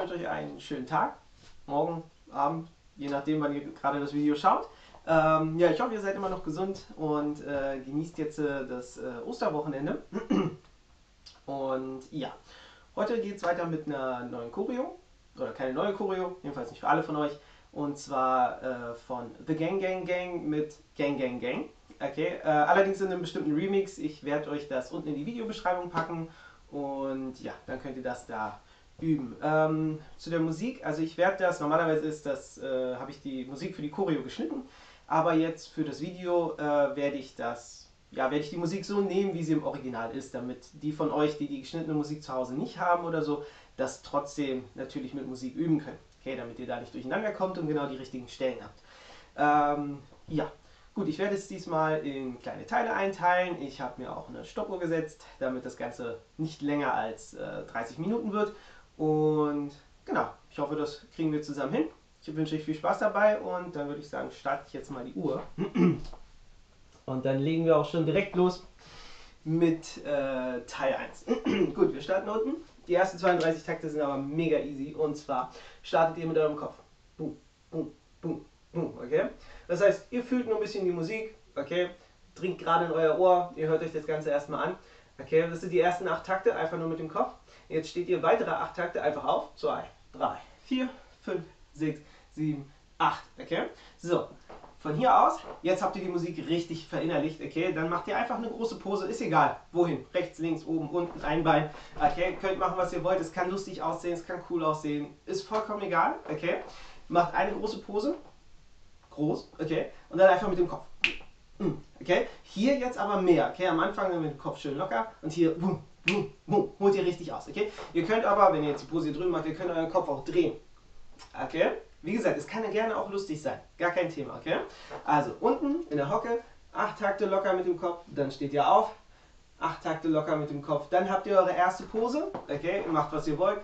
wünsche euch einen schönen Tag, morgen, Abend, je nachdem, wann ihr gerade das Video schaut. Ähm, ja, ich hoffe, ihr seid immer noch gesund und äh, genießt jetzt äh, das äh, Osterwochenende. und ja, heute geht es weiter mit einer neuen Choreo. Oder keine neue Choreo, jedenfalls nicht für alle von euch. Und zwar äh, von The Gang Gang Gang mit Gang Gang Gang. Okay, äh, allerdings in einem bestimmten Remix. Ich werde euch das unten in die Videobeschreibung packen. Und ja, dann könnt ihr das da üben. Ähm, zu der Musik, also ich werde das, normalerweise ist das, äh, habe ich die Musik für die Choreo geschnitten, aber jetzt für das Video äh, werde ich das, ja, werde ich die Musik so nehmen, wie sie im Original ist, damit die von euch, die die geschnittene Musik zu Hause nicht haben oder so, das trotzdem natürlich mit Musik üben können. Okay, damit ihr da nicht durcheinander kommt und genau die richtigen Stellen habt. Ähm, ja, gut, ich werde es diesmal in kleine Teile einteilen. Ich habe mir auch eine Stoppuhr gesetzt, damit das Ganze nicht länger als äh, 30 Minuten wird und genau, ich hoffe, das kriegen wir zusammen hin. Ich wünsche euch viel Spaß dabei und dann würde ich sagen, starte ich jetzt mal die Uhr. Und dann legen wir auch schon direkt los mit äh, Teil 1. Gut, wir starten unten. Die ersten 32 Takte sind aber mega easy und zwar startet ihr mit eurem Kopf. Boom, boom, boom, boom, okay? Das heißt, ihr fühlt nur ein bisschen die Musik, okay? Trinkt gerade in euer Ohr, ihr hört euch das Ganze erstmal an. Okay, das sind die ersten 8 Takte, einfach nur mit dem Kopf. Jetzt steht ihr weitere 8 Takte einfach auf. 2, 3, 4, 5, 6, 7, 8. Okay? So, von hier aus, jetzt habt ihr die Musik richtig verinnerlicht, okay? Dann macht ihr einfach eine große Pose, ist egal, wohin, rechts, links, oben, unten, ein Bein, okay? Könnt machen, was ihr wollt, es kann lustig aussehen, es kann cool aussehen, ist vollkommen egal, okay? Macht eine große Pose, groß, okay? Und dann einfach mit dem Kopf, okay? Hier jetzt aber mehr, okay? Am Anfang mit dem Kopf schön locker und hier, holt ihr richtig aus, okay? Ihr könnt aber, wenn ihr jetzt die Pose hier drüben macht, ihr könnt euren Kopf auch drehen, okay? Wie gesagt, es kann ja gerne auch lustig sein, gar kein Thema, okay? Also unten in der Hocke, 8 Takte locker mit dem Kopf, dann steht ihr auf, 8 Takte locker mit dem Kopf, dann habt ihr eure erste Pose, okay? Ihr macht was ihr wollt,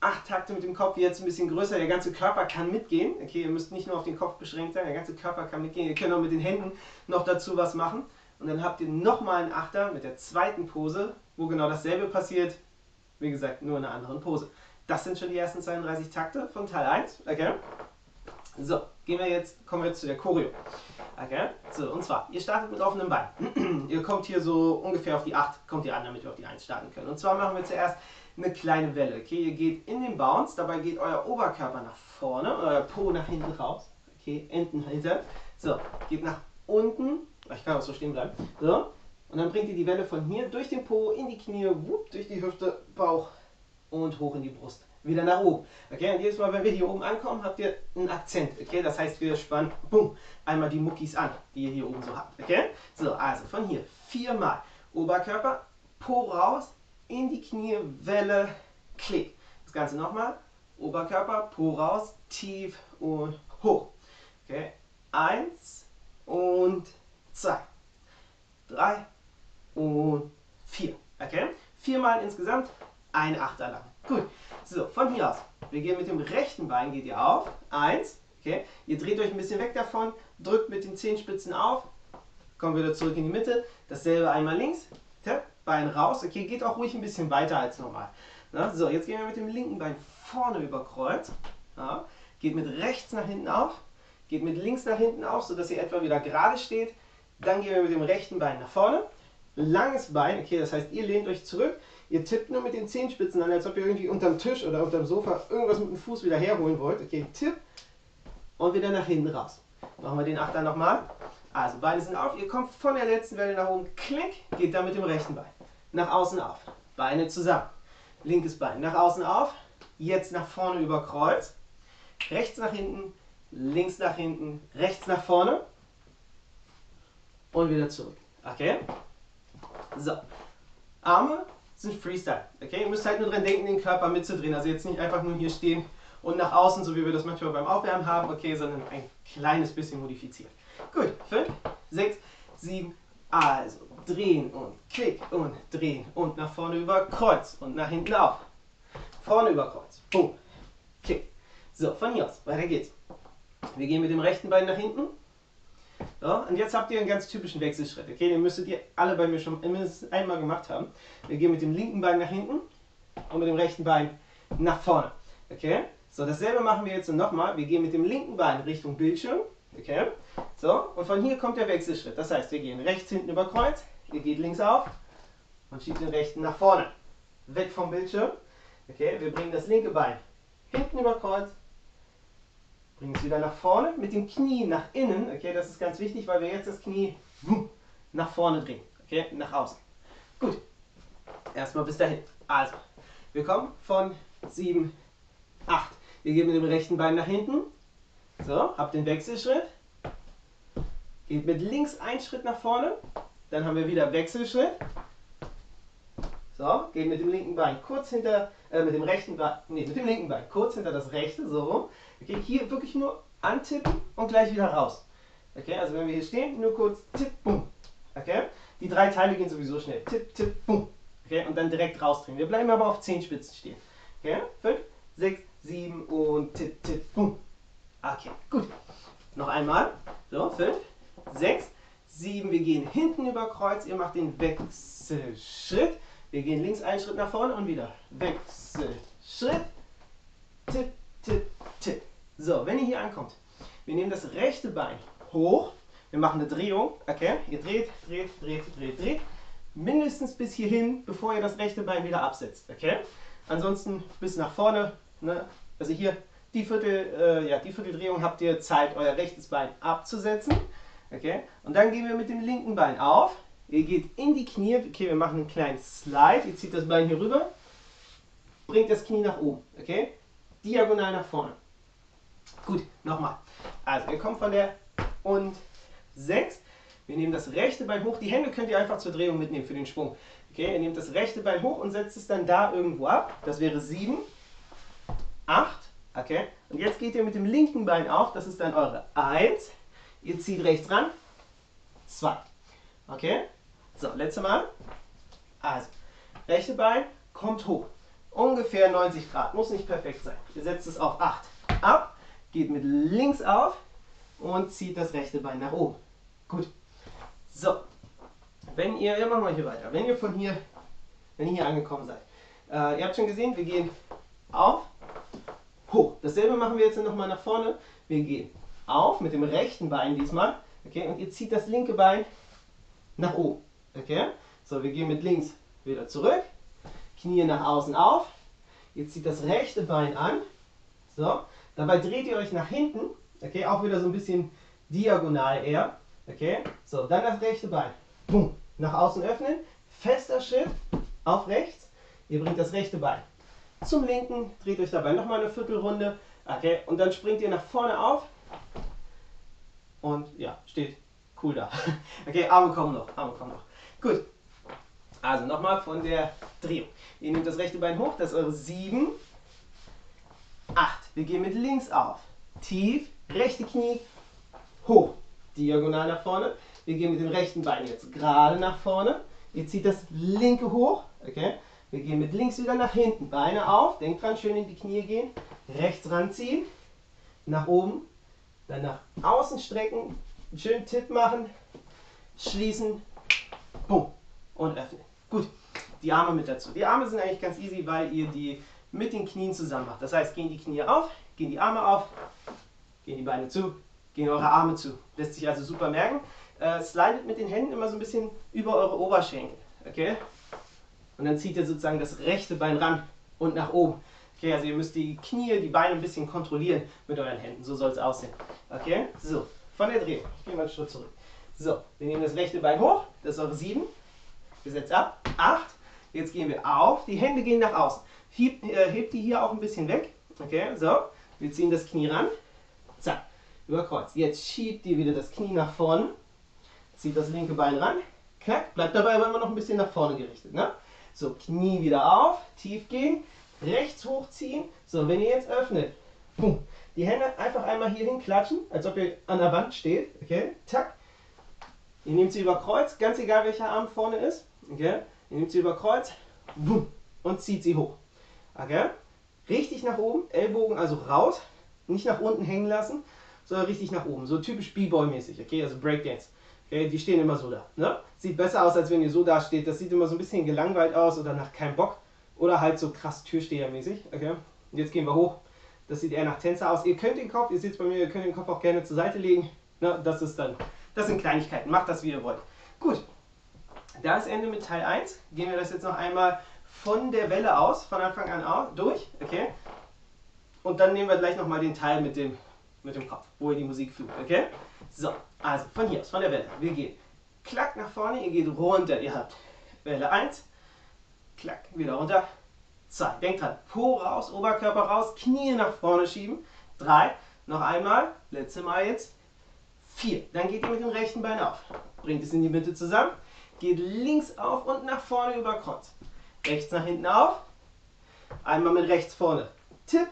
8 Takte mit dem Kopf, jetzt ein bisschen größer, der ganze Körper kann mitgehen, okay? Ihr müsst nicht nur auf den Kopf beschränkt sein, der ganze Körper kann mitgehen, ihr könnt auch mit den Händen noch dazu was machen. Und dann habt ihr nochmal einen Achter mit der zweiten Pose, wo genau dasselbe passiert. Wie gesagt, nur in einer anderen Pose. Das sind schon die ersten 32 Takte von Teil 1. Okay? So, gehen wir jetzt, kommen wir jetzt zu der Choreo. Okay? So, und zwar, ihr startet mit offenem Bein. ihr kommt hier so ungefähr auf die 8, kommt ihr an, damit wir auf die 1 starten können. Und zwar machen wir zuerst eine kleine Welle. Okay, ihr geht in den Bounce, dabei geht euer Oberkörper nach vorne, euer Po nach hinten raus. Okay, Enden hinter. So, geht nach unten ich kann auch so stehen bleiben. So. Und dann bringt ihr die Welle von hier durch den Po, in die Knie, wupp, durch die Hüfte, Bauch und hoch in die Brust. Wieder nach oben. Okay, und jedes Mal, wenn wir hier oben ankommen, habt ihr einen Akzent. Okay, das heißt, wir spannen, bumm, einmal die Muckis an, die ihr hier oben so habt. Okay, so, also von hier viermal. Oberkörper, Po raus, in die Knie, Welle, Klick. Das Ganze nochmal. Oberkörper, Po raus, tief und hoch. Okay, eins und zwei, drei und vier. Okay? Viermal insgesamt, ein Achter lang. Gut. So, von hier aus. Wir gehen mit dem rechten Bein, geht ihr auf. Eins. Okay? Ihr dreht euch ein bisschen weg davon, drückt mit den Zehenspitzen auf, kommen wieder zurück in die Mitte. Dasselbe einmal links. Bein raus. Okay, geht auch ruhig ein bisschen weiter als normal. Na, so, jetzt gehen wir mit dem linken Bein vorne über Kreuz. Ja, geht mit rechts nach hinten auf, geht mit links nach hinten auf, sodass ihr etwa wieder gerade steht. Dann gehen wir mit dem rechten Bein nach vorne. Langes Bein, okay, das heißt, ihr lehnt euch zurück. Ihr tippt nur mit den Zehenspitzen an, als ob ihr irgendwie unterm Tisch oder unterm Sofa irgendwas mit dem Fuß wieder herholen wollt. Okay, Tipp und wieder nach hinten raus. Machen wir den Achter nochmal. Also, Beine sind auf. Ihr kommt von der letzten Welle nach oben. Klick, geht dann mit dem rechten Bein. Nach außen auf. Beine zusammen. Linkes Bein nach außen auf. Jetzt nach vorne über Kreuz. Rechts nach hinten, links nach hinten, rechts nach vorne und wieder zurück. Okay? So. Arme sind Freestyle. Okay? Ihr müsst halt nur dran denken, den Körper mitzudrehen. Also jetzt nicht einfach nur hier stehen und nach außen, so wie wir das manchmal beim Aufwärmen haben, okay, sondern ein kleines bisschen modifiziert. Gut, 5, 6, 7, also drehen und klick und drehen und nach vorne über Kreuz und nach hinten auf. Vorne über Kreuz. Boom. Klick. So, von hier aus. Weiter geht's. Wir gehen mit dem rechten Bein nach hinten ja, und jetzt habt ihr einen ganz typischen Wechselschritt. Okay, den müsstet ihr alle bei mir schon mindestens einmal gemacht haben. Wir gehen mit dem linken Bein nach hinten und mit dem rechten Bein nach vorne. Okay? So, dasselbe machen wir jetzt nochmal. Wir gehen mit dem linken Bein Richtung Bildschirm. Okay? So, und von hier kommt der Wechselschritt. Das heißt, wir gehen rechts hinten über Kreuz, ihr geht links auf und schiebt den rechten nach vorne. Weg vom Bildschirm. Okay, wir bringen das linke Bein hinten über Kreuz, bringen es wieder nach vorne, mit dem Knie nach innen. Okay, das ist ganz wichtig, weil wir jetzt das Knie nach vorne drehen. Okay, nach außen. Gut. Erstmal bis dahin. Also, wir kommen von 7, 8. Wir gehen mit dem rechten Bein nach hinten. So, habt den Wechselschritt. Geht mit links einen Schritt nach vorne. Dann haben wir wieder Wechselschritt. So, geht mit dem linken Bein kurz hinter, äh, mit dem rechten Bein, nee, mit dem linken Bein kurz hinter das rechte, so rum. Okay, hier wirklich nur antippen und gleich wieder raus. Okay, also wenn wir hier stehen, nur kurz tipp, bumm. Okay, die drei Teile gehen sowieso schnell. Tipp, tipp, bumm. Okay, und dann direkt rausdrehen. Wir bleiben aber auf Zehenspitzen stehen. Okay, 5, 6, 7 und tipp, tipp, bumm. Okay, gut. Noch einmal. So, 5, 6, 7. Wir gehen hinten über Kreuz. Ihr macht den Wechselschritt. Wir gehen links einen Schritt nach vorne und wieder. Wechselschritt. Tipp, tipp, tipp. So, wenn ihr hier ankommt, wir nehmen das rechte Bein hoch. Wir machen eine Drehung. Okay? Ihr dreht, dreht, dreht, dreht, dreht. Mindestens bis hierhin, bevor ihr das rechte Bein wieder absetzt. Okay? Ansonsten bis nach vorne. Ne? Also hier die, Viertel, äh, ja, die Vierteldrehung habt ihr Zeit, euer rechtes Bein abzusetzen. Okay? Und dann gehen wir mit dem linken Bein auf. Ihr geht in die Knie. Okay, wir machen einen kleinen Slide. Ihr zieht das Bein hier rüber. Bringt das Knie nach oben. Okay? Diagonal nach vorne. Gut, nochmal. Also, ihr kommt von der und 6. Wir nehmen das rechte Bein hoch. Die Hände könnt ihr einfach zur Drehung mitnehmen für den Schwung. Okay, ihr nehmt das rechte Bein hoch und setzt es dann da irgendwo ab. Das wäre 7, 8. Okay, und jetzt geht ihr mit dem linken Bein auf. Das ist dann eure 1. Ihr zieht rechts ran. 2. Okay, so, letzte Mal. Also, rechte Bein kommt hoch. Ungefähr 90 Grad. Muss nicht perfekt sein. Ihr setzt es auf 8 ab. Geht mit links auf und zieht das rechte Bein nach oben. Gut. So. Wenn ihr, ja machen wir hier weiter. Wenn ihr von hier, wenn ihr hier angekommen seid. Äh, ihr habt schon gesehen, wir gehen auf, hoch. Dasselbe machen wir jetzt nochmal nach vorne. Wir gehen auf mit dem rechten Bein diesmal. Okay, und ihr zieht das linke Bein nach oben. Okay, so wir gehen mit links wieder zurück. Knie nach außen auf. Ihr zieht das rechte Bein an. So, dabei dreht ihr euch nach hinten. Okay, auch wieder so ein bisschen diagonal eher. Okay, so dann das rechte Bein. Boom, nach außen öffnen. Fester Schritt auf rechts. Ihr bringt das rechte Bein zum linken, dreht euch dabei nochmal eine Viertelrunde. Okay, und dann springt ihr nach vorne auf. Und ja, steht cool da. Okay, Arme kommen noch, Arme kommen noch. Gut. Also nochmal von der Drehung. Ihr nehmt das rechte Bein hoch, das ist eure 7, 8. Wir gehen mit links auf. Tief, rechte Knie, hoch. Diagonal nach vorne. Wir gehen mit dem rechten Bein jetzt gerade nach vorne. Ihr zieht das linke hoch. Okay. Wir gehen mit links wieder nach hinten. Beine auf. Denkt dran, schön in die Knie gehen. Rechts ranziehen. Nach oben. Dann nach außen strecken. Schönen Tipp machen. Schließen. Bumm. Und öffnen. Gut. Die Arme mit dazu. Die Arme sind eigentlich ganz easy, weil ihr die mit den Knien zusammen macht. Das heißt, gehen die Knie auf, gehen die Arme auf, gehen die Beine zu, gehen eure Arme zu. Lässt sich also super merken. Äh, slidet mit den Händen immer so ein bisschen über eure Oberschenkel. Okay? Und dann zieht ihr sozusagen das rechte Bein ran und nach oben. Okay, also ihr müsst die Knie, die Beine ein bisschen kontrollieren mit euren Händen. So soll es aussehen. Okay? So, von der Drehung. Ich gehe mal einen Schritt zurück. So, wir nehmen das rechte Bein hoch. Das ist eure 7. Wir setzen ab. 8. Jetzt gehen wir auf. Die Hände gehen nach außen. Hebt, äh, hebt die hier auch ein bisschen weg. Okay, so. Wir ziehen das Knie ran. Zack. Über Kreuz. Jetzt schiebt ihr wieder das Knie nach vorne. Zieht das linke Bein ran. Knack. Bleibt dabei aber immer noch ein bisschen nach vorne gerichtet. Ne? So, Knie wieder auf. Tief gehen. Rechts hochziehen. So, wenn ihr jetzt öffnet. Boom. Die Hände einfach einmal hier hinklatschen, als ob ihr an der Wand steht. Okay, tack. Ihr nehmt sie über Kreuz, ganz egal welcher Arm vorne ist. Okay, ihr nehmt sie über Kreuz boom, und zieht sie hoch. Okay, richtig nach oben, Ellbogen also raus, nicht nach unten hängen lassen, sondern richtig nach oben. So typisch B-Boy-mäßig. Okay, also Breakdance. Okay, die stehen immer so da. Ne? Sieht besser aus, als wenn ihr so da steht. Das sieht immer so ein bisschen gelangweilt aus oder nach keinem Bock. Oder halt so krass Türstehermäßig. Okay, Und jetzt gehen wir hoch. Das sieht eher nach Tänzer aus. Ihr könnt den Kopf, ihr seht es bei mir, ihr könnt den Kopf auch gerne zur Seite legen. Na, das ist dann, das sind Kleinigkeiten. Macht das, wie ihr wollt. Gut, da ist Ende mit Teil 1. Gehen wir das jetzt noch einmal von der Welle aus, von Anfang an durch. Okay? Und dann nehmen wir gleich nochmal den Teil mit dem, mit dem Kopf, wo ihr die Musik fügt. Okay? So, also von hier aus, von der Welle. Wir gehen klack nach vorne, ihr geht runter. Ihr habt Welle 1, klack, wieder runter. 2. Denkt dran, Po raus, Oberkörper raus, Knie nach vorne schieben. 3. Noch einmal, letzte Mal jetzt. 4. Dann geht ihr mit dem rechten Bein auf. Bringt es in die Mitte zusammen. Geht links auf und nach vorne über Kreuz. Rechts nach hinten auf. Einmal mit rechts vorne. Tipp.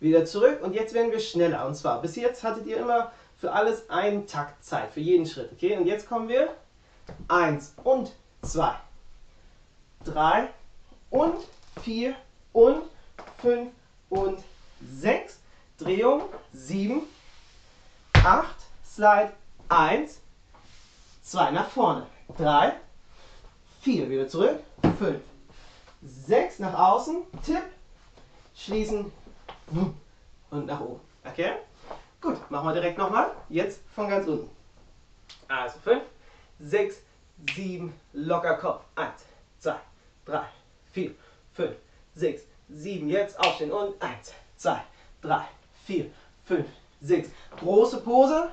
Wieder zurück. Und jetzt werden wir schneller. Und zwar, bis jetzt hattet ihr immer für alles einen Takt Zeit. Für jeden Schritt. Okay? Und jetzt kommen wir. 1 und 2. 3 und 4 und 5 und 6. Drehung 7, 8, Slide. 1, 2 nach vorne, 3, 4 wieder zurück, 5, 6 nach außen, Tipp, schließen. Und nach oben. Okay? Gut, machen wir direkt nochmal. Jetzt von ganz unten. Also 5, 6, 7, locker Kopf. 1, 2, 3, 4, 5, 6, 7. Jetzt aufstehen und 1, 2, 3, 4, 5, 6. Große Pose.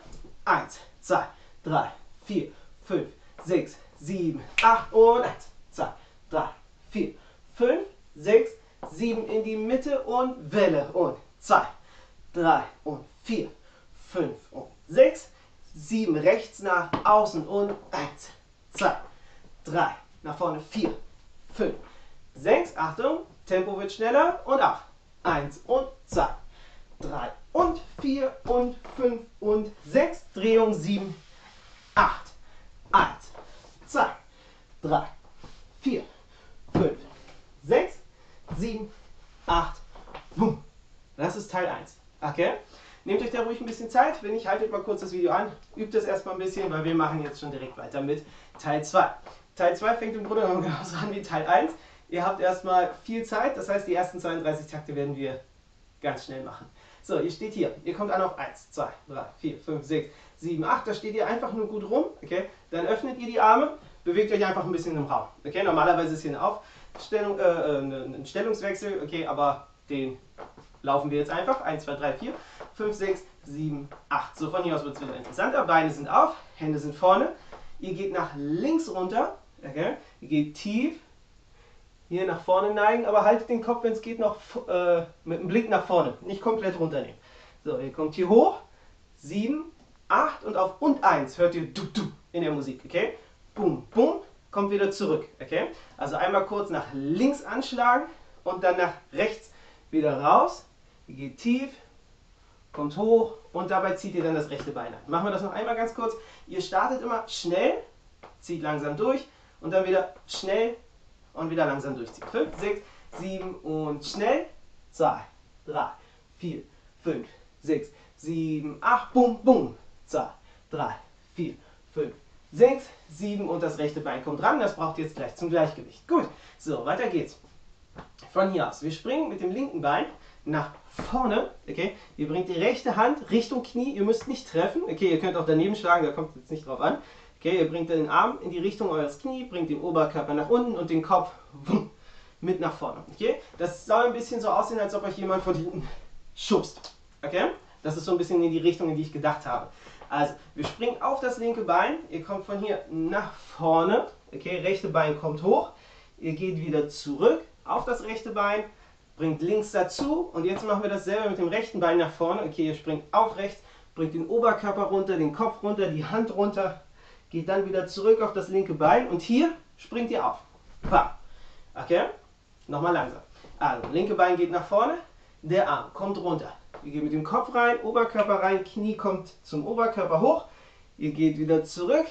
1, 2, 3, 4, 5, 6, 7, 8 und 1, 2, 3, 4, 5, 6, 7 in die Mitte und Welle und 2, 3 und 4, 5 und 6, 7 rechts nach außen und 1, 2, 3, nach vorne 4, 5, 6, Achtung, Tempo wird schneller und auf. 1 und 2, 3 und 4 und 5 und 6, Drehung 7, 8, 1, 2, 3, 4, 5, 6, 7, 8, boom. Das ist Teil 1. Okay? Nehmt euch da ruhig ein bisschen Zeit. Wenn nicht, haltet mal kurz das Video an. Übt das erstmal ein bisschen, weil wir machen jetzt schon direkt weiter mit Teil 2. Teil 2 fängt im Grunde genommen genauso an wie Teil 1. Ihr habt erstmal viel Zeit, das heißt, die ersten 32 Takte werden wir ganz schnell machen. So, ihr steht hier. Ihr kommt an auf 1, 2, 3, 4, 5, 6, 7, 8. Da steht ihr einfach nur gut rum. Okay? Dann öffnet ihr die Arme, bewegt euch einfach ein bisschen im Raum. Okay? Normalerweise ist hier eine Aufstellung, äh, äh ein Stellungswechsel, okay, aber den laufen wir jetzt einfach. 1, 2, 3, 4, 5, 6, 7, 8. So, von hier aus wird es wieder interessanter. Beine sind auf, Hände sind vorne. Ihr geht nach links runter. Okay? Ihr geht tief hier nach vorne neigen, aber haltet den Kopf, wenn es geht, noch äh, mit dem Blick nach vorne. Nicht komplett runternehmen. So, ihr kommt hier hoch. 7, 8 und auf und 1 hört ihr du, du in der Musik. Okay? Boom, boom, kommt wieder zurück. Okay? Also einmal kurz nach links anschlagen und dann nach rechts wieder raus. Ihr geht tief, kommt hoch und dabei zieht ihr dann das rechte Bein an. Machen wir das noch einmal ganz kurz. Ihr startet immer schnell, zieht langsam durch und dann wieder schnell und wieder langsam durchziehen. 5, 6, 7 und schnell. 2, 3, 4, 5, 6, 7, 8, bum, bum. 2, 3, 4, 5, 6, 7 und das rechte Bein kommt ran. Das braucht ihr jetzt gleich zum Gleichgewicht. Gut, so, weiter geht's. Von hier aus. Wir springen mit dem linken Bein nach vorne. Okay, ihr bringt die rechte Hand Richtung Knie. Ihr müsst nicht treffen. Okay, ihr könnt auch daneben schlagen, da kommt es jetzt nicht drauf an. Okay, ihr bringt den Arm in die Richtung eures Knie, bringt den Oberkörper nach unten und den Kopf mit nach vorne. Okay, das soll ein bisschen so aussehen, als ob euch jemand von hinten schubst. Okay, das ist so ein bisschen in die Richtung, in die ich gedacht habe. Also, wir springen auf das linke Bein. Ihr kommt von hier nach vorne. Okay, rechte Bein kommt hoch. Ihr geht wieder zurück auf das rechte Bein, bringt links dazu und jetzt machen wir dasselbe mit dem rechten Bein nach vorne. Okay, ihr springt auf rechts, bringt den Oberkörper runter, den Kopf runter, die Hand runter, geht dann wieder zurück auf das linke Bein und hier springt ihr auf. Okay? Nochmal langsam. Also, linke Bein geht nach vorne, der Arm kommt runter. Ihr geht mit dem Kopf rein, Oberkörper rein, Knie kommt zum Oberkörper hoch. Ihr geht wieder zurück,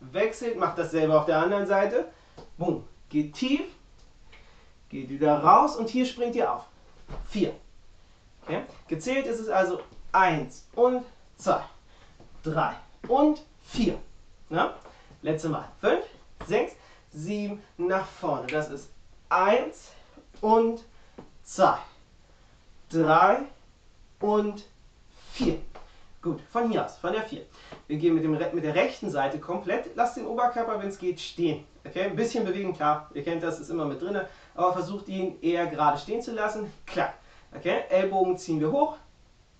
wechselt, macht dasselbe auf der anderen Seite. Boom. Geht tief, geht wieder raus und hier springt ihr auf. Vier. Okay? Gezählt ist es also eins und zwei, drei und vier. Ja? Letzte Mal. 5, 6, 7, nach vorne. Das ist 1 und 2, drei und vier. Gut, von hier aus, von der 4. Wir gehen mit, dem, mit der rechten Seite komplett, lasst den Oberkörper, wenn es geht, stehen. Okay, ein bisschen bewegen, klar, ihr kennt das, ist immer mit drin, aber versucht ihn eher gerade stehen zu lassen. Klar. Okay, Ellbogen ziehen wir hoch.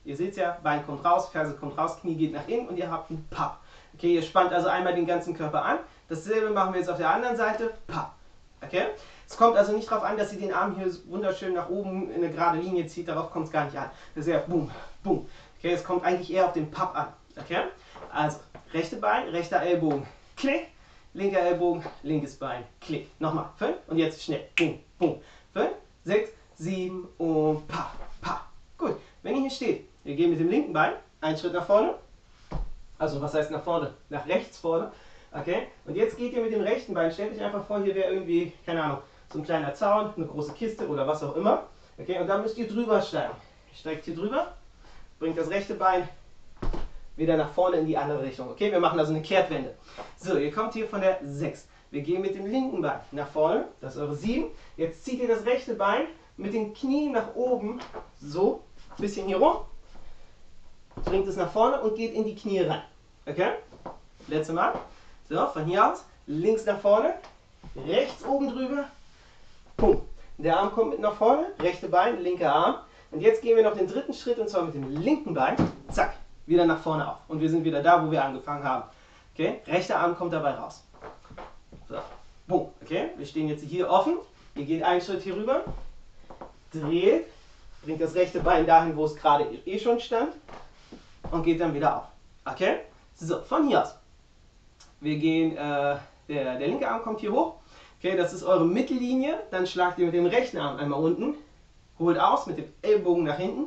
Ihr seht es ja, Bein kommt raus, Ferse kommt raus, Knie geht nach innen und ihr habt einen Papp. Okay, ihr spannt also einmal den ganzen Körper an. Dasselbe machen wir jetzt auf der anderen Seite. Papp. Okay? Es kommt also nicht darauf an, dass ihr den Arm hier wunderschön nach oben in eine gerade Linie zieht. Darauf kommt es gar nicht an. Das ist ja boom, boom. Okay, es kommt eigentlich eher auf den Papp an. Okay? Also, rechte Bein, rechter Ellbogen, klick. Linker Ellbogen, linkes Bein, klick. Nochmal. Fünf und jetzt schnell. Boom, boom. Fünf, sechs, sieben und pa, pa. Gut. Wenn ihr hier steht, wir gehen mit dem linken Bein einen Schritt nach vorne. Also, was heißt nach vorne? Nach rechts vorne. Okay? Und jetzt geht ihr mit dem rechten Bein, stellt euch einfach vor, hier wäre irgendwie, keine Ahnung, so ein kleiner Zaun, eine große Kiste oder was auch immer. Okay? Und da müsst ihr drüber steigen. Steigt hier drüber, bringt das rechte Bein wieder nach vorne in die andere Richtung. Okay, wir machen also eine Kehrtwende. So, ihr kommt hier von der 6. Wir gehen mit dem linken Bein nach vorne, das ist eure 7. Jetzt zieht ihr das rechte Bein mit den Knien nach oben, so, ein bisschen hier rum, bringt es nach vorne und geht in die Knie rein. Okay? Letzte Mal. So, von hier aus, links nach vorne, rechts oben drüber, Pum. Der Arm kommt mit nach vorne, rechte Bein, linker Arm. Und jetzt gehen wir noch den dritten Schritt und zwar mit dem linken Bein. Zack, wieder nach vorne auf. Und wir sind wieder da, wo wir angefangen haben. Okay, rechter Arm kommt dabei raus. So, boom. Okay, wir stehen jetzt hier offen. Ihr geht einen Schritt hier rüber, dreht, bringt das rechte Bein dahin, wo es gerade eh schon stand und geht dann wieder auf. Okay, so, von hier aus. Wir gehen, äh, der, der linke Arm kommt hier hoch. Okay, das ist eure Mittellinie. Dann schlagt ihr mit dem rechten Arm einmal unten, holt aus mit dem Ellbogen nach hinten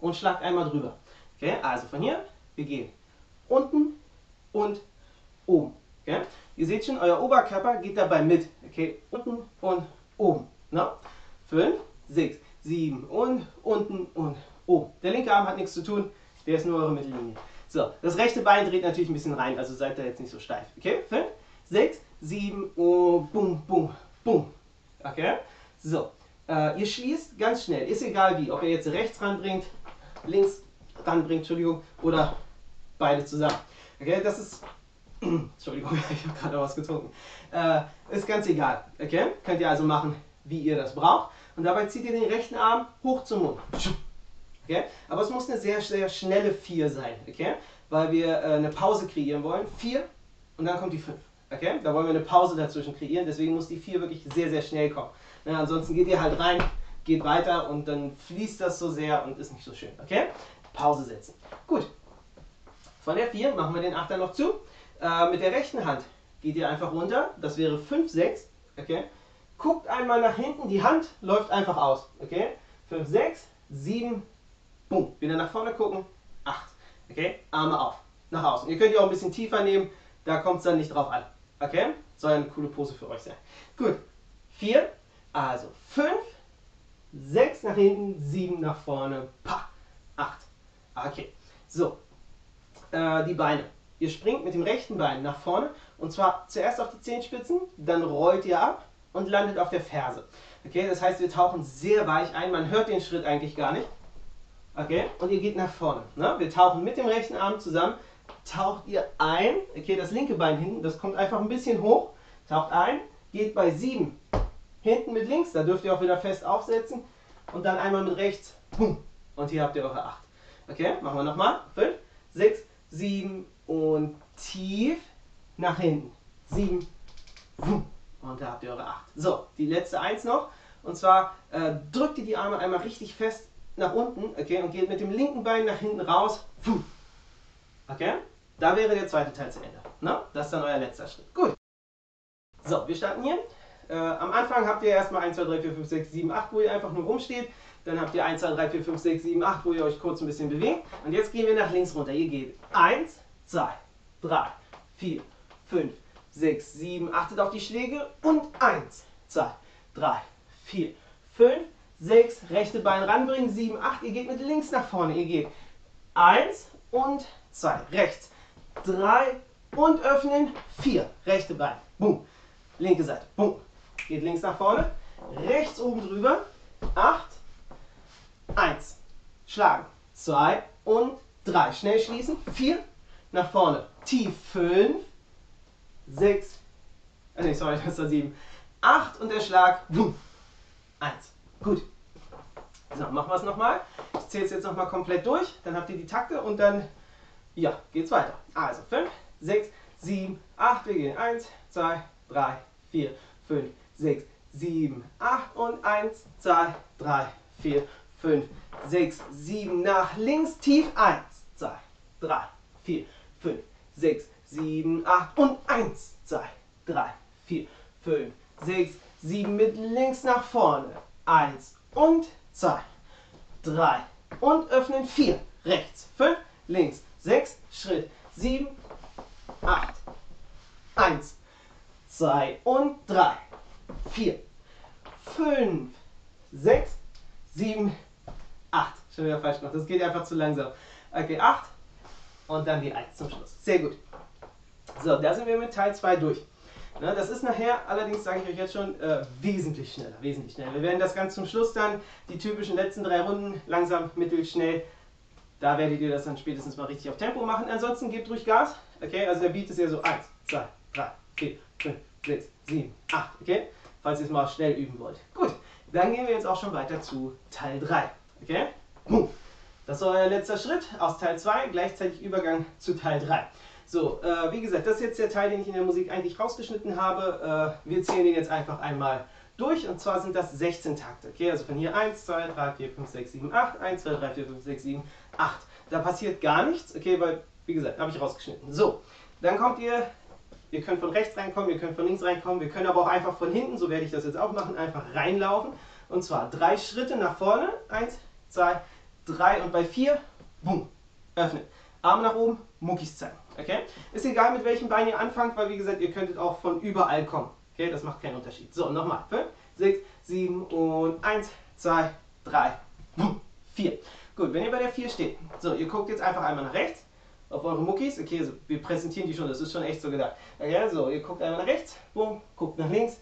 und schlagt einmal drüber. Okay, also von hier, wir gehen unten und oben. Okay? Ihr seht schon, euer Oberkörper geht dabei mit. Okay, unten und oben. No? Fünf, sechs, sieben und unten und oben. Der linke Arm hat nichts zu tun, der ist nur eure Mittellinie. So, das rechte Bein dreht natürlich ein bisschen rein, also seid da jetzt nicht so steif. Okay, fünf, sechs, sieben und bum, bum, bum. Okay, so. Äh, ihr schließt ganz schnell, ist egal wie, ob ihr jetzt rechts ranbringt, links ranbringt, Entschuldigung, oder beide zusammen. Okay, das ist, Entschuldigung, ich habe gerade was getrunken. Äh, ist ganz egal. Okay, könnt ihr also machen, wie ihr das braucht. Und dabei zieht ihr den rechten Arm hoch zum Mund. Okay? Aber es muss eine sehr, sehr schnelle 4 sein, okay? weil wir äh, eine Pause kreieren wollen. 4 und dann kommt die 5. Okay? Da wollen wir eine Pause dazwischen kreieren, deswegen muss die 4 wirklich sehr, sehr schnell kommen. Ja, ansonsten geht ihr halt rein, geht weiter und dann fließt das so sehr und ist nicht so schön. Okay? Pause setzen. Gut. Von der 4 machen wir den 8er noch zu. Äh, mit der rechten Hand geht ihr einfach runter. Das wäre 5, 6. Okay? Guckt einmal nach hinten, die Hand läuft einfach aus. Okay? 5, 6, 7, boom. Wieder nach vorne gucken. 8. Okay? Arme auf. Nach außen. Ihr könnt die auch ein bisschen tiefer nehmen. Da kommt es dann nicht drauf an. Okay? Soll eine coole Pose für euch sein. Gut. 4. Also 5, 6 nach hinten, 7 nach vorne. Pa. 8. Okay. So. Äh, die Beine. Ihr springt mit dem rechten Bein nach vorne und zwar zuerst auf die Zehenspitzen, dann rollt ihr ab und landet auf der Ferse. Okay, das heißt, wir tauchen sehr weich ein. Man hört den Schritt eigentlich gar nicht. Okay, und ihr geht nach vorne. Ne? Wir tauchen mit dem rechten Arm zusammen. Taucht ihr ein. Okay, das linke Bein hinten, das kommt einfach ein bisschen hoch. Taucht ein, geht bei 7. Hinten mit links, da dürft ihr auch wieder fest aufsetzen. Und dann einmal mit rechts. Boom. Und hier habt ihr eure 8. Okay, machen wir nochmal. 5, 6, 7 und tief nach hinten. 7, boom. Und da habt ihr eure 8. So, die letzte 1 noch. Und zwar äh, drückt ihr die Arme einmal richtig fest nach unten, okay, und geht mit dem linken Bein nach hinten raus. Okay? Da wäre der zweite Teil zu Ende. Na? Das ist dann euer letzter Schritt. Gut. So, wir starten hier. Äh, am Anfang habt ihr erstmal 1, 2, 3, 4, 5, 6, 7, 8, wo ihr einfach nur rumsteht. Dann habt ihr 1, 2, 3, 4, 5, 6, 7, 8, wo ihr euch kurz ein bisschen bewegt. Und jetzt gehen wir nach links runter. Ihr geht 1, 2, 3, 4, 5, 6, 7, achtet auf die Schläge und 1, 2, 3, 4, 5, 6, rechte Bein ranbringen, 7, 8, ihr geht mit links nach vorne, ihr geht 1 und 2, rechts, 3 und öffnen, 4, rechte Bein, boom, linke Seite, boom, geht links nach vorne, rechts oben drüber, 8, eins, schlagen, zwei und drei, schnell schließen, vier, nach vorne, tief, fünf, sechs, äh, nee, sorry, das war sieben, acht und der Schlag, boom, eins, gut. So, machen wir es nochmal. Ich zähle es jetzt nochmal komplett durch, dann habt ihr die Takte und dann, ja, geht's weiter. Also, fünf, sechs, sieben, acht, wir gehen, eins, zwei, drei, vier, fünf, sechs, sieben, acht. Und eins, zwei, drei, vier, fünf, sechs, sieben, nach links tief, eins, zwei, drei, vier, fünf, sechs, sieben, acht. Und eins, zwei, drei, vier, fünf, sechs, sieben. Mit links nach vorne, eins und zwei, drei. Und öffnen. Vier, rechts, fünf, links, sechs, Schritt, sieben, acht, eins, zwei und drei, vier, fünf, sechs, sieben, acht. Schon wieder falsch gemacht. Das geht einfach zu langsam. Okay, acht. Und dann die eins zum Schluss. Sehr gut. So, da sind wir mit Teil 2 durch. Na, das ist nachher, allerdings sage ich euch jetzt schon, äh, wesentlich schneller, wesentlich schneller. Wir werden das ganz zum Schluss dann, die typischen letzten drei Runden, langsam, mittel, schnell, da werdet ihr das dann spätestens mal richtig auf Tempo machen. Ansonsten gebt ruhig Gas. Okay, also der Beat ist ja so 1, 2, 3, 4, 5, 6, 7, 8. Okay, falls ihr es mal schnell üben wollt. Gut, dann gehen wir jetzt auch schon weiter zu Teil 3. Okay, das war euer letzter Schritt aus Teil 2, gleichzeitig Übergang zu Teil 3. So, äh, wie gesagt, das ist jetzt der Teil, den ich in der Musik eigentlich rausgeschnitten habe. Äh, wir zählen den jetzt einfach einmal durch und zwar sind das 16 Takte. Okay, also von hier 1, 2, 3, 4, 5, 6, 7, 8, 1, 2, 3, 4, 5, 6, 7, 8. Da passiert gar nichts, okay, weil, wie gesagt, habe ich rausgeschnitten. So, dann kommt ihr, ihr könnt von rechts reinkommen, ihr könnt von links reinkommen, wir können aber auch einfach von hinten, so werde ich das jetzt auch machen, einfach reinlaufen. Und zwar drei Schritte nach vorne, 1, 2, 3 und bei 4, boom, öffnen. Arme nach oben, Muckis zeigen. Okay? Ist egal, mit welchem Bein ihr anfangt, weil wie gesagt, ihr könntet auch von überall kommen. Okay, das macht keinen Unterschied. So, nochmal. 5, 6, 7 und 1, 2, 3, 4. Gut, wenn ihr bei der 4 steht, so, ihr guckt jetzt einfach einmal nach rechts auf eure Muckis. Okay, also wir präsentieren die schon, das ist schon echt so gedacht. Okay, so, ihr guckt einmal nach rechts, boom, guckt nach links,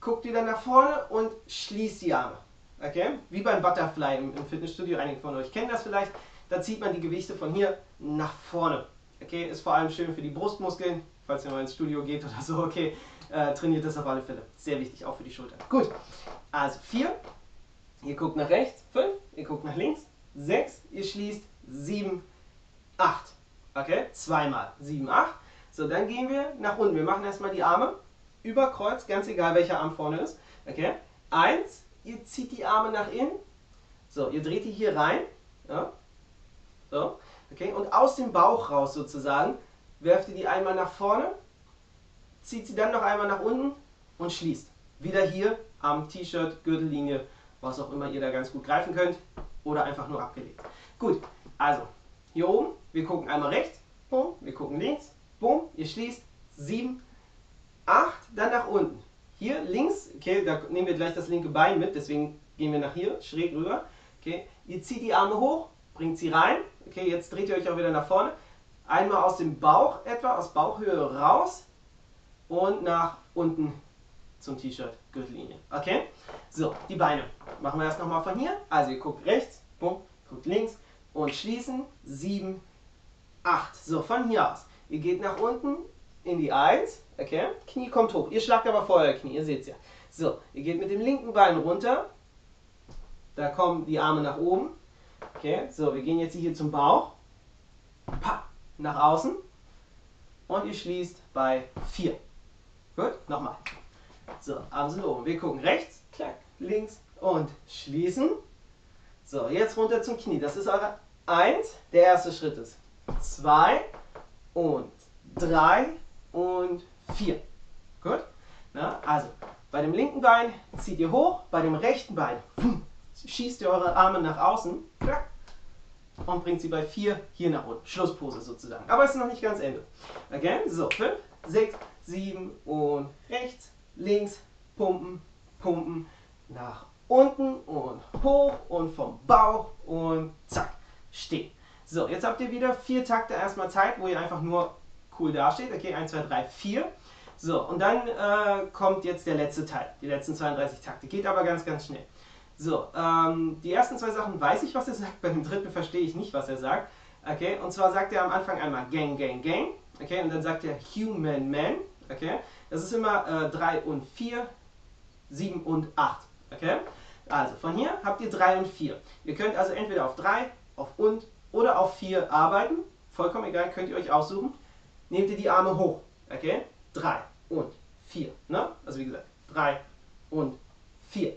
guckt wieder nach vorne und schließt die Arme. Okay, wie beim Butterfly im, im Fitnessstudio, einige von euch kennen das vielleicht. Da zieht man die Gewichte von hier nach vorne. Okay, ist vor allem schön für die Brustmuskeln, falls ihr mal ins Studio geht oder so, okay, äh, trainiert das auf alle Fälle. Sehr wichtig, auch für die Schultern. Gut, also 4, ihr guckt nach rechts, 5, ihr guckt nach links, 6, ihr schließt 7, 8. Okay, zweimal 7, 8. So, dann gehen wir nach unten. Wir machen erstmal die Arme über Kreuz, ganz egal welcher Arm vorne ist. Okay, 1, ihr zieht die Arme nach innen. So, ihr dreht die hier rein. Ja. So, okay, und aus dem Bauch raus sozusagen werft ihr die einmal nach vorne, zieht sie dann noch einmal nach unten und schließt. Wieder hier am T-Shirt, Gürtellinie, was auch immer ihr da ganz gut greifen könnt oder einfach nur abgelegt. Gut, also hier oben, wir gucken einmal rechts, boom, wir gucken links, boom, ihr schließt, 7, 8, dann nach unten. Hier links, okay, da nehmen wir gleich das linke Bein mit, deswegen gehen wir nach hier, schräg rüber. Okay, ihr zieht die Arme hoch, bringt sie rein. Okay, jetzt dreht ihr euch auch wieder nach vorne. Einmal aus dem Bauch etwa, aus Bauchhöhe raus und nach unten zum T-Shirt, Gürtellinie. Okay? So, die Beine. Machen wir erst nochmal von hier. Also ihr guckt rechts, boom, guckt links und schließen. 7, 8. So, von hier aus. Ihr geht nach unten in die 1. Okay? Knie kommt hoch. Ihr schlagt aber vorher Knie, ihr seht es ja. So, ihr geht mit dem linken Bein runter. Da kommen die Arme nach oben. Okay, so, wir gehen jetzt hier zum Bauch. Pa, nach außen. Und ihr schließt bei 4. Gut, nochmal. So, Arme sind oben. Wir gucken rechts, klack, links und schließen. So, jetzt runter zum Knie. Das ist eure 1, der erste Schritt ist. 2 und 3 und 4. Gut? Na, also, bei dem linken Bein zieht ihr hoch, bei dem rechten Bein schießt ihr eure Arme nach außen und bringt sie bei 4 hier nach unten. Schlusspose sozusagen. Aber es ist noch nicht ganz Ende. Again, so, 5, 6, 7 und rechts, links, pumpen, pumpen, nach unten und hoch und vom Bauch und zack, stehen. So, jetzt habt ihr wieder vier Takte erstmal Zeit, wo ihr einfach nur cool dasteht. Okay, 1, 2, 3, 4. So, und dann äh, kommt jetzt der letzte Teil, die letzten 32 Takte. Geht aber ganz, ganz schnell. So, ähm, die ersten zwei Sachen weiß ich, was er sagt. Beim dritten verstehe ich nicht, was er sagt. Okay, und zwar sagt er am Anfang einmal Gang, Gang, Gang. Okay, und dann sagt er Human Man. Okay, das ist immer 3 äh, und 4, 7 und 8. Okay, also von hier habt ihr 3 und 4. Ihr könnt also entweder auf 3, auf und oder auf 4 arbeiten. Vollkommen egal, könnt ihr euch aussuchen. Nehmt ihr die Arme hoch. Okay, 3 und 4. Ne? Also wie gesagt, 3 und 4.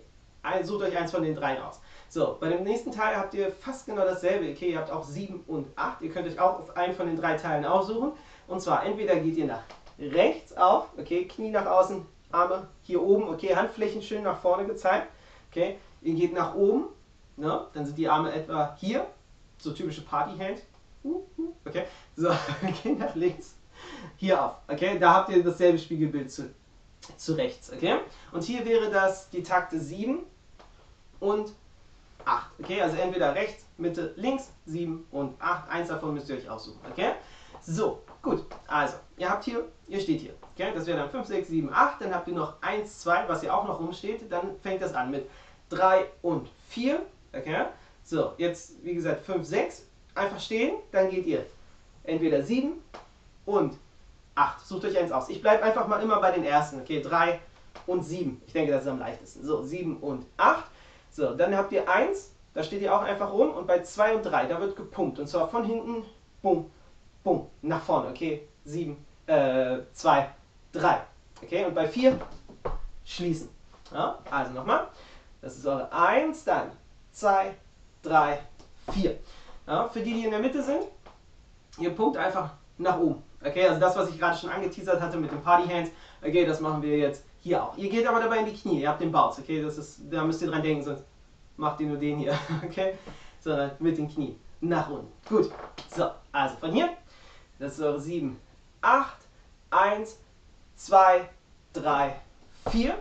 Sucht euch eins von den dreien aus. So, bei dem nächsten Teil habt ihr fast genau dasselbe. Okay, ihr habt auch 7 und 8. Ihr könnt euch auch auf einen von den drei Teilen aussuchen. Und zwar entweder geht ihr nach rechts auf, okay, Knie nach außen, Arme hier oben, okay, Handflächen schön nach vorne gezeigt. Okay, ihr geht nach oben, ne, dann sind die Arme etwa hier, so typische Party-Hand. Okay, so, geht nach links, hier auf, okay, da habt ihr dasselbe Spiegelbild zu, zu rechts, okay. Und hier wäre das die Takte 7 und 8. Okay, also entweder rechts, Mitte, links, 7 und 8. Eins davon müsst ihr euch aussuchen. Okay? So, gut. Also, ihr habt hier, ihr steht hier. Okay? Das wäre dann 5, 6, 7, 8. Dann habt ihr noch 1, 2, was hier auch noch rumsteht. Dann fängt das an mit 3 und 4. Okay? So, jetzt, wie gesagt, 5, 6. Einfach stehen. Dann geht ihr entweder 7 und 8. Sucht euch eins aus. Ich bleibe einfach mal immer bei den ersten. Okay, 3 und 7. Ich denke, das ist am leichtesten. So, 7 und 8. So, dann habt ihr 1, da steht ihr auch einfach rum und bei 2 und 3, da wird gepumpt. Und zwar von hinten, bumm, bumm, nach vorne. Okay, 7, 2, 3. Okay, und bei 4 schließen. Ja, also nochmal. Das ist eure 1, dann 2, 3, 4. Ja, für die, die in der Mitte sind, ihr pumpt einfach nach oben. Okay, also das, was ich gerade schon angeteasert hatte mit den Party Hands, okay, das machen wir jetzt hier auch. Ihr geht aber dabei in die Knie, ihr habt den Baus, okay? Das ist, da müsst ihr dran denken, sonst macht ihr nur den hier, okay? Sondern mit den Knien nach unten. Gut, so, also von hier, das ist eure 7, 8, 1, 2, 3, 4,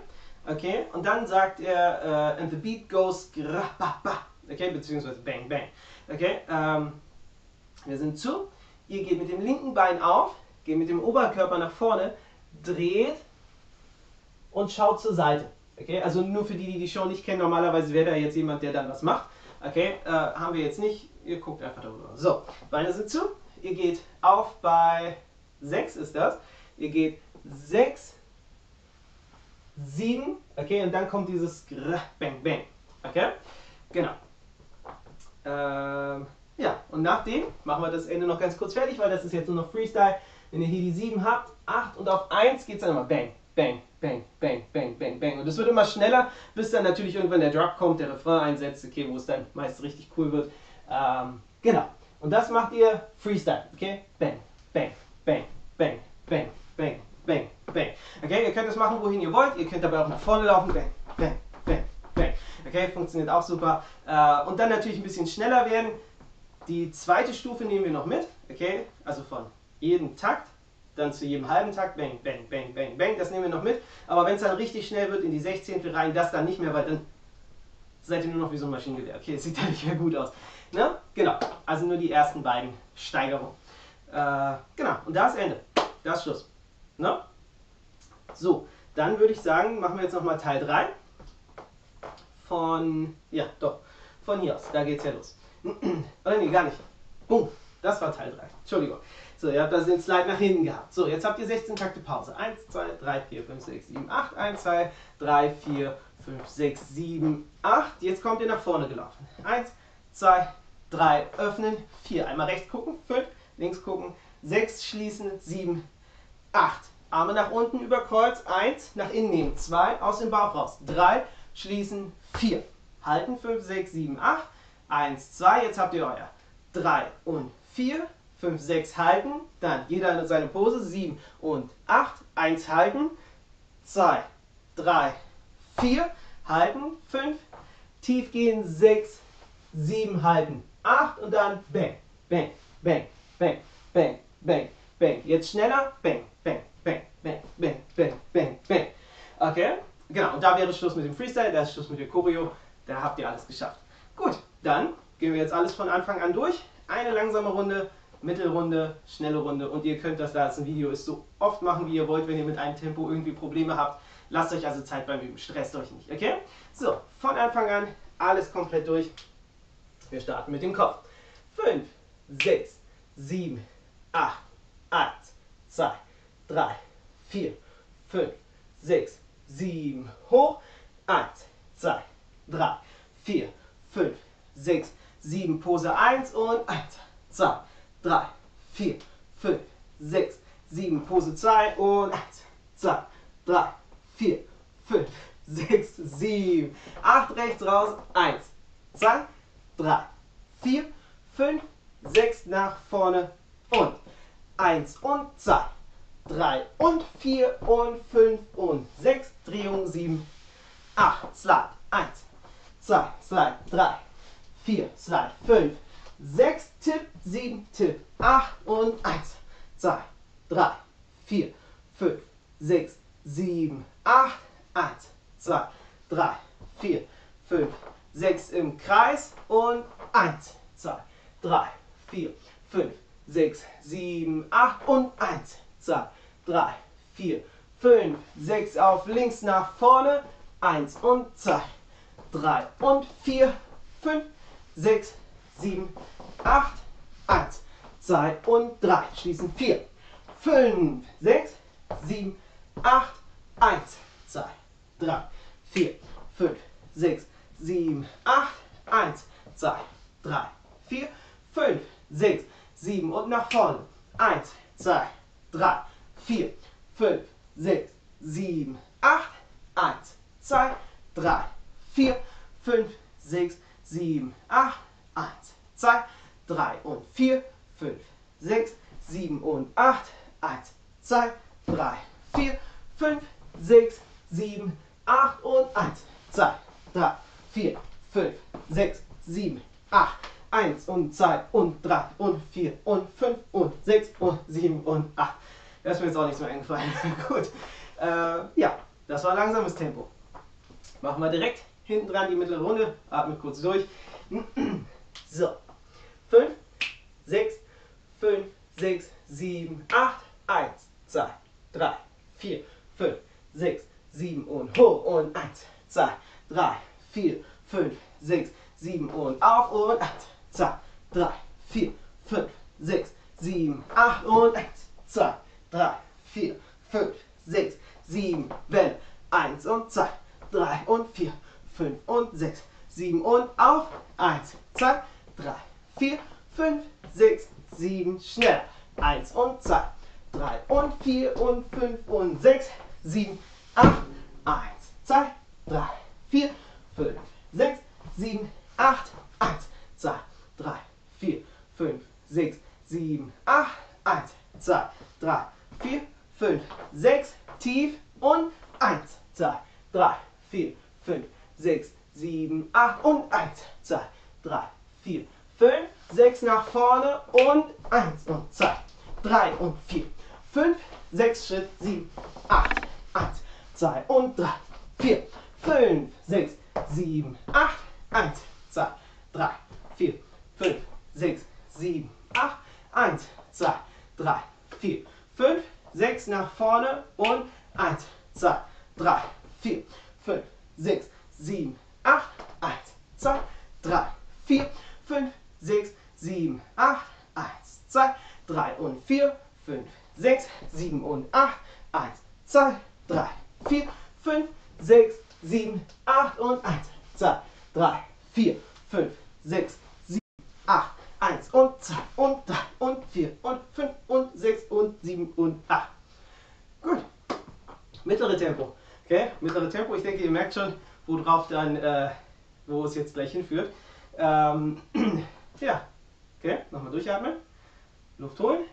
okay? Und dann sagt er, uh, and the beat goes gra, ba, ba, okay? Beziehungsweise bang, bang, okay? Ähm, wir sind zu, ihr geht mit dem linken Bein auf, geht mit dem Oberkörper nach vorne, dreht und schaut zur Seite. Okay, also nur für die, die die Show nicht kennen, normalerweise wäre da jetzt jemand, der dann was macht. Okay, äh, haben wir jetzt nicht. Ihr guckt einfach darüber. So, Beine sind zu. Ihr geht auf bei 6 ist das. Ihr geht 6, 7, okay, und dann kommt dieses Grr, Bang, Bang. Okay, genau. Ähm, ja, und nachdem machen wir das Ende noch ganz kurz fertig, weil das ist jetzt nur noch Freestyle. Wenn ihr hier die 7 habt, 8 und auf 1 geht es dann immer Bang, Bang, Bang, Bang, Bang, Bang, Bang. Und es wird immer schneller, bis dann natürlich irgendwann der Drop kommt, der Refrain einsetzt, okay, wo es dann meist richtig cool wird. Ähm, genau. Und das macht ihr Freestyle, okay? Bang, Bang, Bang, Bang, Bang, Bang, Bang, Bang. Okay, ihr könnt das machen, wohin ihr wollt. Ihr könnt dabei auch nach vorne laufen. Bang, Bang, Bang, Bang. Okay, funktioniert auch super. Äh, und dann natürlich ein bisschen schneller werden. Die zweite Stufe nehmen wir noch mit, okay? Also von jedem Takt dann zu jedem halben Takt, bang, bang, bang, bang, bang, das nehmen wir noch mit. Aber wenn es dann richtig schnell wird, in die 16. rein, das dann nicht mehr, weil dann seid ihr nur noch wie so ein Maschinengewehr. Okay, es sieht dann nicht mehr gut aus. Ne? Genau, also nur die ersten beiden Steigerungen. Äh, genau, und da ist Ende. Da ist Schluss. Ne? So, dann würde ich sagen, machen wir jetzt nochmal Teil 3. Von, ja, doch, von hier aus. Da geht's ja los. Oder nee, gar nicht. Boom, das war Teil 3. Entschuldigung. So, ihr habt also den Slide nach hinten gehabt. So, jetzt habt ihr 16 Takte Pause. 1, 2, 3, 4, 5, 6, 7, 8. 1, 2, 3, 4, 5, 6, 7, 8. Jetzt kommt ihr nach vorne gelaufen. 1, 2, 3, öffnen. 4. Einmal rechts gucken. 5, links gucken. 6, schließen. 7, 8. Arme nach unten über Kreuz. 1, nach innen nehmen. 2, aus dem Bauch raus. 3, schließen. 4. Halten. 5, 6, 7, 8. 1, 2. Jetzt habt ihr euer 3 und 4. 5, 6 halten, dann jeder seine Pose, 7 und 8, 1 halten, 2, 3, 4, halten, 5, tief gehen, 6, 7 halten, 8 und dann bang, bang, bang, bang, bang, bang, bang. Jetzt schneller, bang, bang, bang, bang, bang, bang, bang, bang. Okay, genau, und da wäre Schluss mit dem Freestyle, da ist Schluss mit der Choreo, da habt ihr alles geschafft. Gut, dann gehen wir jetzt alles von Anfang an durch. Eine langsame Runde, Mittelrunde, schnelle Runde und ihr könnt das, da ein Video ist, so oft machen, wie ihr wollt, wenn ihr mit einem Tempo irgendwie Probleme habt. Lasst euch also Zeit beim Üben, stresst euch nicht, okay? So, von Anfang an alles komplett durch. Wir starten mit dem Kopf. 5, 6, 7, 8, 1, 2, 3, 4, 5, 6, 7, hoch. 1, 2, 3, 4, 5, 6, 7, Pose 1 und 1, 2, 3, 4, 5, 6, 7, Pose 2 und 1, 2, 3, 4, 5, 6, 7, 8, rechts raus, 1, 2, 3, 4, 5, 6 nach vorne und 1 und 2, 3 und 4 und 5 und 6, Drehung 7, 8, Slide, 1, 2, Slide, 3, 4, Slide, 5, 6, Tipp, 7, Tipp, 8 und 1, 2, 3, 4, 5, 6, 7, 8, 1, 2, 3, 4, 5, 6 im Kreis und 1, 2, 3, 4, 5, 6, 7, 8 und 1, 2, 3, 4, 5, 6 auf links nach vorne, 1 und 2, 3 und 4, 5, 6, 7, 8, 1, 2 und 3. Schließen 4, 5, 6, 7, 8, 1, 2, 3, 4, 5, 6, 7, 8, 1, 2, 3, 4, 5, 6, 7 und nach vorne. 1, 2, 3, 4, 5, 6, 7, 8, 1, 2, 3, 4, 5, 6, 7, 8, 1, 2, 3 und 4, 5, 6, 7 und 8, 1, 2, 3, 4, 5, 6, 7, 8 und 1, 2, 3, 4, 5, 6, 7, 8, 1 und 2 und 3 und 4 und 5 und 6 und 7 und 8. Da ist mir jetzt auch nichts mehr eingefallen. Gut. Äh, ja, das war langsames Tempo. Machen wir direkt hinten dran die mittlere Runde. Atme kurz durch. So. 5, 6, 5, 6, 7, 8, 1, 2, 3, 4, 5, 6, 7 und hoch und 1, 2, 3, 4, 5, 6, 7 und auf und 1, 2, 3, 4, 5, 6, 7, 8 und 1, 2, 3, 4, 5, 6, 7, Welle, 1 und 2, 3 und 4, 5 und 6, 7 und auf, 1, 2, 3, 4, 5, 6, 7, schnell, 1 und 2, 3 und 4 und 5 und 6, 7, 8, 1, 2, 3, 4, 5, 6, 7, 8, 1, 2, 3, 4, 5, 6, 7, 8, 1, 2, 3, 4, 5, 6, tief und 1, 2, 3, 4, 5, 6, 7, 8 und 1, 2, 3, 4, 5, 6 nach vorne und 1 und 2, 3 und 4, 5, 6 Schritt, 7, 8, 1, 2 und 3, 4, 5, 6, 7, 8, 1, 2, 3, 4, 5, 6, 7, 8, 1, 2, 3, 4, 5, 6 nach vorne und 1, 2, 3, 4, 5, 6, 7, 8, 1, 2, 3, 4, 5, 6, 7, 8, 1, 2, 3 und 4, 5, 6, 7 und 8, 1, 2, 3, 4, 5, 6, 7, 8 und 1, 2, 3, 4, 5, 6, 7, 8, 1 und 2 und 3 und 4 und 5 und 6 und 7 und 8. Gut. Mittlere Tempo. Okay, mittlere Tempo. Ich denke, ihr merkt schon, worauf dann, äh, wo es jetzt gleich hinführt. Ähm, ja, okay, nochmal durchatmen. Luft holen.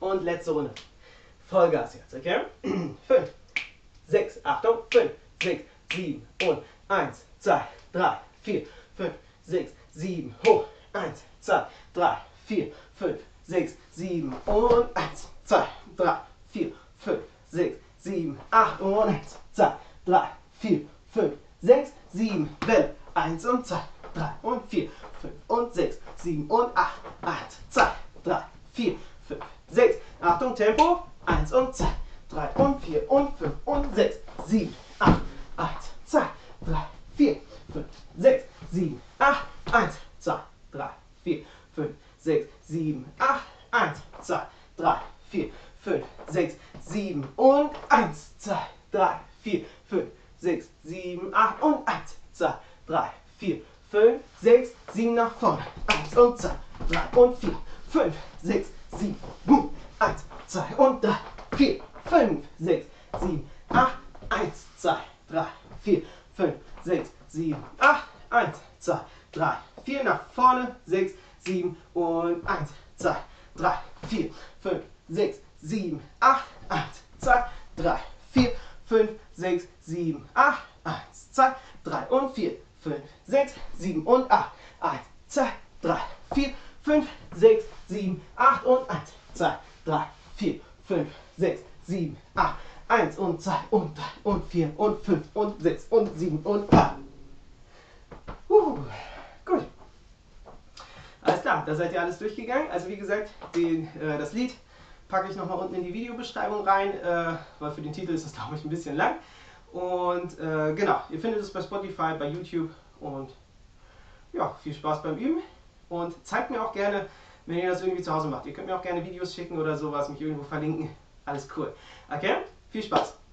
Und letzte Runde. Vollgas jetzt, okay? 5, 6, Achtung, 5, 6, 7 und 1, 2, 3, 4, 5, 6, 7, hoch, 1, 2, 3, 4, 5, 6, 7 und 1, 2, 3, 4, 5, 6, 7, 8 und 1, 2, 3, 4, 5, 6, 7, Welle, 1 und 2, 3 und 4, 5 und 6, 7 und 8, 1, 2, 3, 4, 5, 6, Achtung, Tempo, 1 und 2, 3 und 4 und 5 und 6, 7, 8, 1, 2, 3, 4, 5, 6, 7, 8, 1, 2, 3, 4, 5, 6, 7, 8, 1, 2, 3, 4, 5, 6, 7 und 1, 2, 3, 4, 5, 6, 7, 8 und 1, 2, 3, 4, 5, 6, 7 nach vorne. 1 und 2, 3 und 4, 5, 6, 7, 1, 2 und 3, 4, 5, 6, 7, 8, 1, 2, 3, 4, 5, 6, 7, 8, 1, 2, 3, 4 nach vorne, 6, 7 und 1, 2, 3, 4, 5, 6, 7, 8, 1, 2, 3, 4, 5, 6, 7, 8, 1, 2, 3 und 4, 5, 6, 7 und 8, 1, 2, 3, 4, 5, 6, 7, 8 und 1, 2, 3, 4, 5, 6, 7, 8, 1 und 2 und 3 und 4 und 5 und 6 und 7 und 8. Uh, gut. Alles klar, da seid ihr alles durchgegangen. Also wie gesagt, den, äh, das Lied packe ich nochmal unten in die Videobeschreibung rein, äh, weil für den Titel ist das glaube ich ein bisschen lang. Und äh, genau, ihr findet es bei Spotify, bei YouTube und ja, viel Spaß beim Üben. Und zeigt mir auch gerne, wenn ihr das irgendwie zu Hause macht. Ihr könnt mir auch gerne Videos schicken oder sowas, mich irgendwo verlinken. Alles cool. Okay? Viel Spaß!